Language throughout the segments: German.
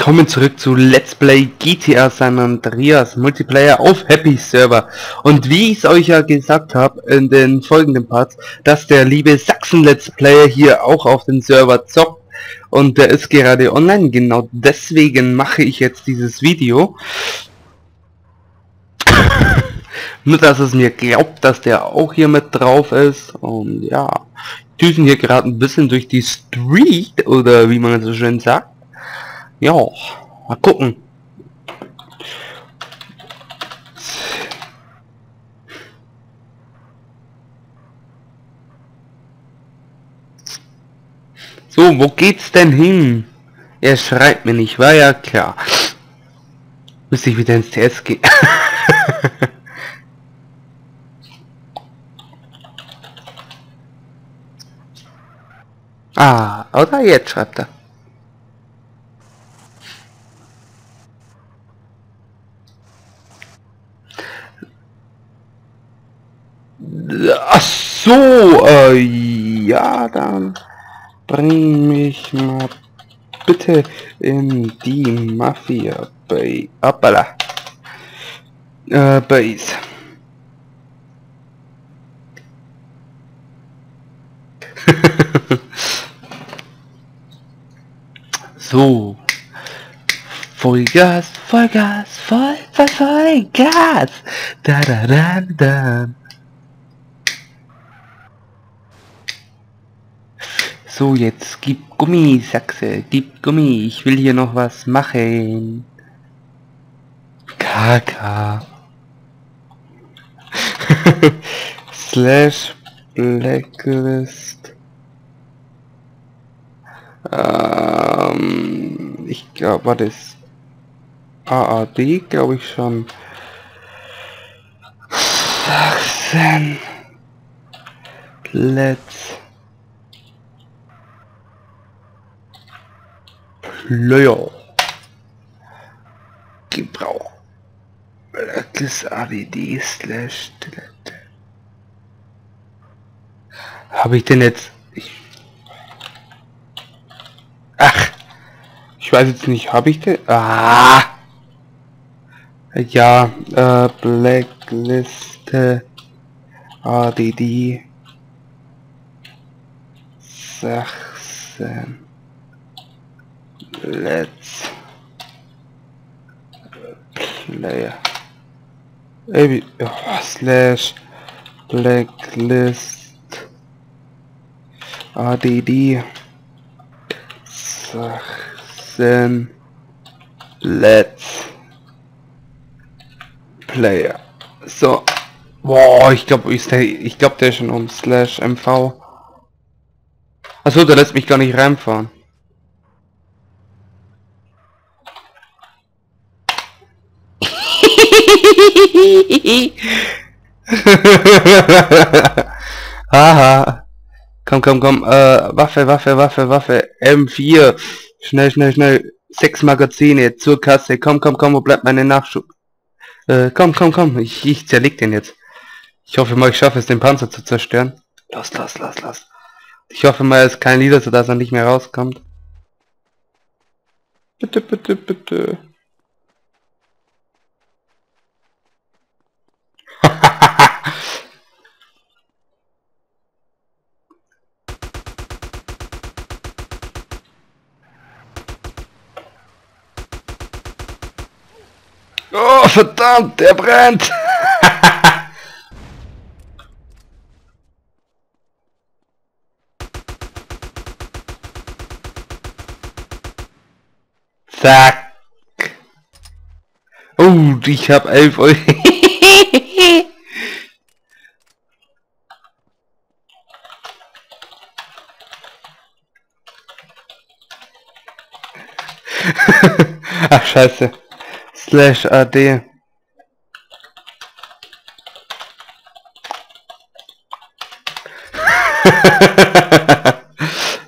Willkommen zurück zu Let's Play GTA San Andreas Multiplayer auf Happy Server. Und wie ich es euch ja gesagt habe in den folgenden Parts, dass der liebe Sachsen Let's Player hier auch auf den Server zockt und der ist gerade online. Genau deswegen mache ich jetzt dieses Video. Nur dass es mir glaubt, dass der auch hier mit drauf ist. Und ja, düsen hier gerade ein bisschen durch die Street oder wie man so schön sagt. Ja, mal gucken. So, wo geht's denn hin? Er schreibt mir nicht, war ja klar. Müsste ich wieder ins TS gehen. ah, oder jetzt schreibt er. Ach so, äh, ja, dann bring mich mal bitte in die Mafia Bay. Appala. Äh, Base. so. Vollgas, Vollgas, voll, voll, Vollgas. Da, da, da, da. So, jetzt gib Gummi, Sachse, gib Gummi. Ich will hier noch was machen. Kaka. Slash Blacklist. Ähm, ich glaube, war das AAD, glaube ich schon. Sachsen. Let's Player. Gebrauch. Blacklist ADD slash Habe ich denn jetzt... Ich Ach! Ich weiß jetzt nicht, habe ich denn... Ah! Ja, äh, Blackliste ADD Sachsen Let's Player Maybe oh, slash blacklist ADD Sachsen Let's Player. So. Boah, ich glaube, ich, ich glaube, der ist schon um slash MV. Achso, der lässt mich gar nicht reinfahren. Haha. komm, komm, komm. Äh, Waffe, Waffe, Waffe, Waffe. M4. Schnell, schnell, schnell. Sechs Magazine zur Kasse. Komm, komm, komm, wo bleibt meine Nachschub? Äh, komm, komm, komm. Ich, ich zerleg den jetzt. Ich hoffe mal, ich schaffe es, den Panzer zu zerstören. Los, los, los, los. Ich hoffe mal, es ist kein Lieder, sodass er nicht mehr rauskommt. Bitte, bitte, bitte. Oh, verdammt, der brennt! Zack! Oh, ich hab elf Euro. Ach, scheiße slash AD.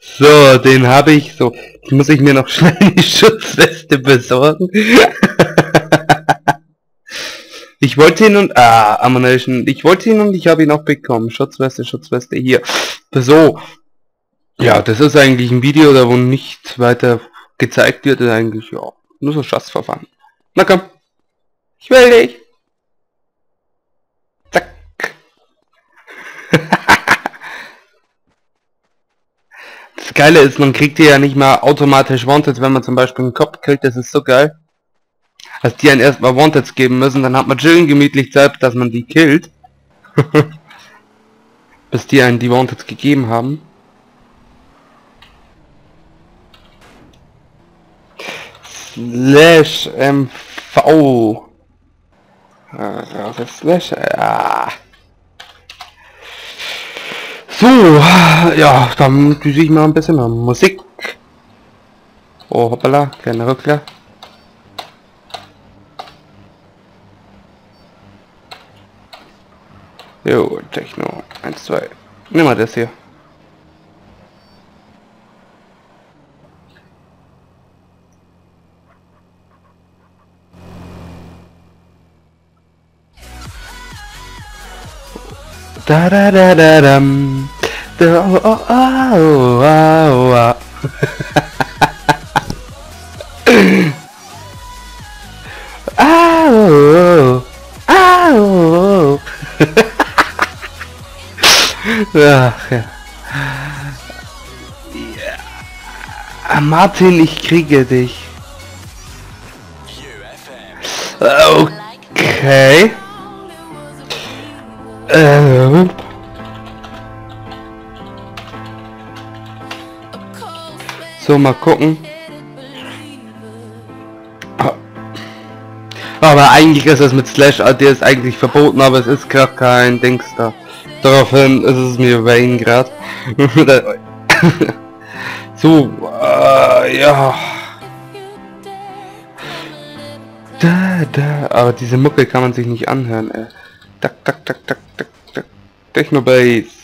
so, den habe ich. So, jetzt muss ich mir noch schnell die Schutzweste besorgen. ich wollte ihn und... Ah, Ammunition. Ich wollte ihn und ich habe ihn auch bekommen. Schutzweste, Schutzweste, hier. So. Ja, das ist eigentlich ein Video, da wo nicht weiter gezeigt wird, eigentlich, ja, nur so Schatzverfahren. Na komm. Ich will dich. Zack. das Geile ist, man kriegt die ja nicht mal automatisch Wanted, wenn man zum Beispiel einen Kopf killt, das ist so geil. Dass die einen erstmal Wanteds geben müssen, dann hat man chillen gemütlich Zeit, dass man die killt. Bis die einen die Wanteds gegeben haben. Slash MV. Äh, Slash, ja. So, ja, dann düse ich mal ein bisschen an Musik. Oh, hoppala, kleiner Rückler. Jo, Techno. 1, 2. Nimm mal das hier. Da da da da dam. Da oh oh oh oh oh. oh. oh. Ach, ja. ja. Martin, ich kriege dich. Okay. So, mal gucken. Aber eigentlich ist es mit Slash AD ist eigentlich verboten, aber es ist gar kein Dings da. Daraufhin ist es mir Wayne gerade. so, äh, ja. Da, da, aber diese Mucke kann man sich nicht anhören, ey. Tak, tak, tak, tak, tak, tak. Technobase.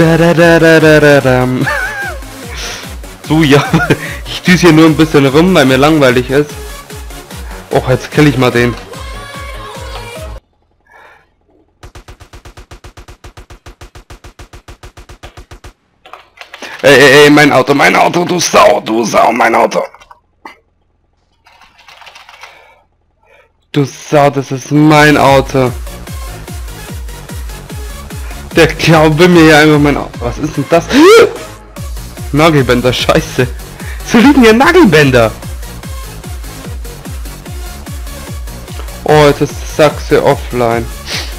Da, da, da, da, da, da, da. So, ja. Ich düse hier nur ein bisschen rum, weil mir langweilig ist. Och, jetzt kill ich mal den. Ey, ey, ey, mein Auto, mein Auto, du Sau, du Sau, mein Auto. Du Sau, das ist mein Auto. Der will mir ja einfach mein. Was ist denn das? Nagelbänder, scheiße. So liegen hier Nagelbänder. Oh, jetzt ist Sachse offline.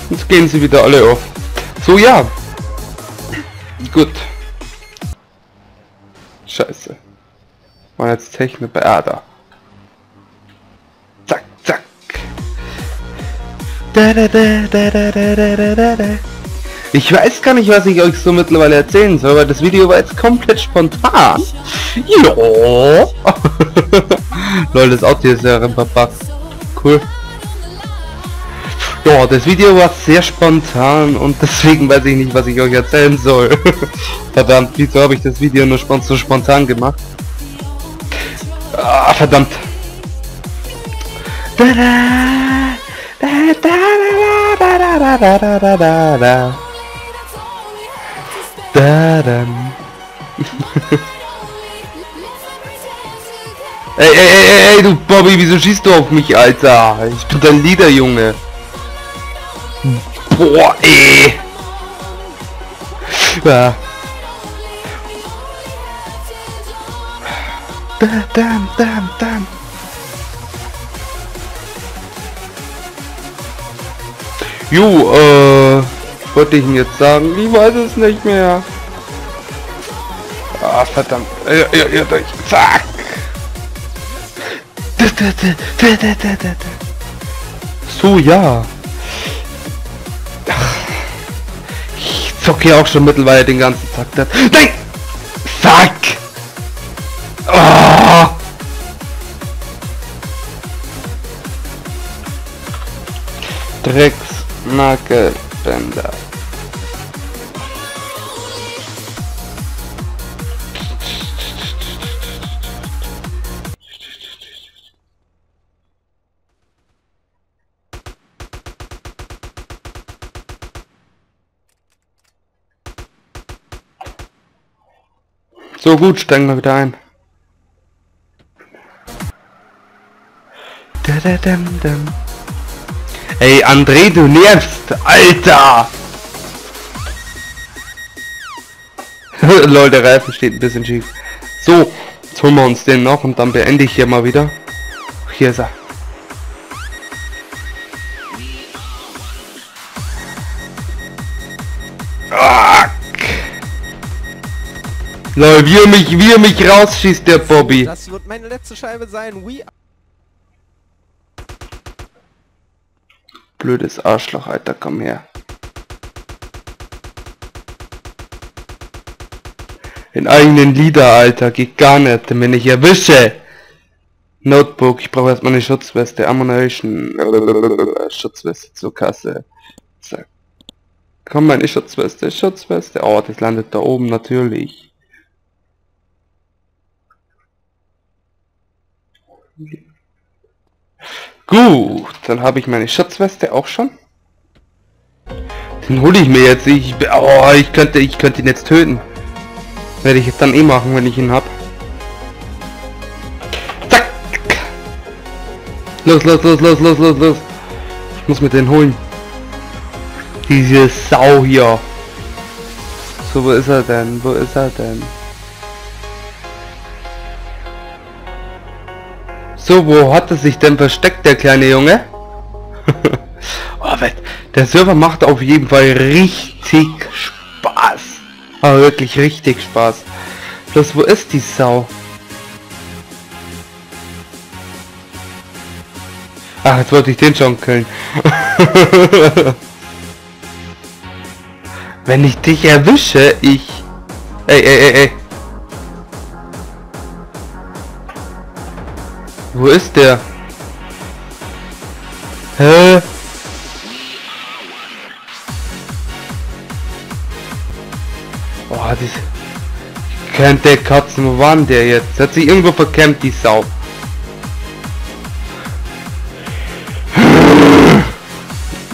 Jetzt gehen sie wieder alle auf. So, ja. Gut. Scheiße. War jetzt Techno bei Ada. Zack, zack. Da, da, da, da, da, da, da, da. Ich weiß gar nicht, was ich euch so mittlerweile erzählen soll, weil das Video war jetzt komplett spontan. Jo. Lol, das Auto ist ja rimpapap. Cool. Ja, das Video war sehr spontan und deswegen weiß ich nicht, was ich euch erzählen soll. verdammt, wieso habe ich das Video nur so spontan gemacht? Ah, verdammt. Da -da, da -da, da -da, da -da, da -da dann. ey, ey, ey, ey, du Bobby, wieso schießt du auf mich, Alter? Ich bin dein Liederjunge. Boah, ey. Da, damn, damn, damn. Jo, äh wollte ich mir jetzt sagen? Ich weiß es nicht mehr. Ah, verdammt. Ja, ja, ja, durch. Zack. So, ja. Ich zocke ja auch schon mittlerweile den ganzen Tag. Nein! Fuck! Oh! Drecksnacke. Bänder. So gut, steigen wir wieder ein. Ey, André, du nervst! Alter! Lol, der Reifen steht ein bisschen schief. So, jetzt holen wir uns den noch und dann beende ich hier mal wieder. Hier ist er. Lol, wie er mich, wie er mich rausschießt, der Bobby. Das wird meine letzte Scheibe sein. We Blödes Arschloch, Alter, komm her. In eigenen Lieder, Alter, geht gar nicht, wenn ich erwische. Notebook, ich brauche erstmal eine Schutzweste, Ammunition, Schutzweste zur Kasse. Zack. Komm, meine Schutzweste, Schutzweste. Oh, das landet da oben natürlich. Gut, dann habe ich meine Schutzweste auch schon. Den hole ich mir jetzt. Ich, oh, ich könnte, ich könnte ihn jetzt töten. Werde ich jetzt dann eh machen, wenn ich ihn hab. Zack! Los, los, los, los, los, los, los. Ich muss mir den holen. Diese Sau hier. So, wo ist er denn? Wo ist er denn? So, wo hat er sich denn versteckt, der kleine Junge? oh, der Server macht auf jeden Fall richtig Spaß. Aber wirklich richtig Spaß. Bloß, wo ist die Sau? Ach, jetzt wollte ich den schon killen. Wenn ich dich erwische, ich... Ey, ey, ey, ey. Wo ist der? Hä? Oh. Kennt der Katzen, wo war denn der jetzt? Hat sich irgendwo verkämmt, die Sau.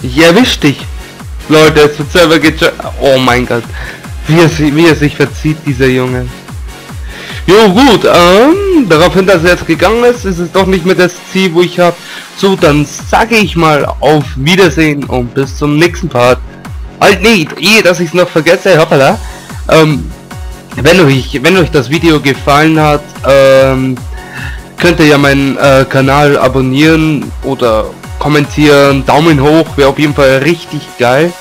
Ich erwisch dich. Leute, es wird selber geht Oh mein Gott. Wie er, wie er sich verzieht, dieser Junge. Jo gut, ähm, daraufhin, dass er jetzt gegangen ist, ist es doch nicht mehr das Ziel, wo ich habe. So, dann sage ich mal auf Wiedersehen und bis zum nächsten Part. Halt nee, eh, dass ich es noch vergesse, hoppala. Ähm, wenn euch, wenn euch das Video gefallen hat, ähm, könnt ihr ja meinen äh, Kanal abonnieren oder kommentieren, Daumen hoch, wäre auf jeden Fall richtig geil.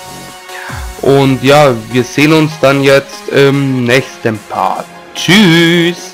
Und ja, wir sehen uns dann jetzt im nächsten Part. Tschüss.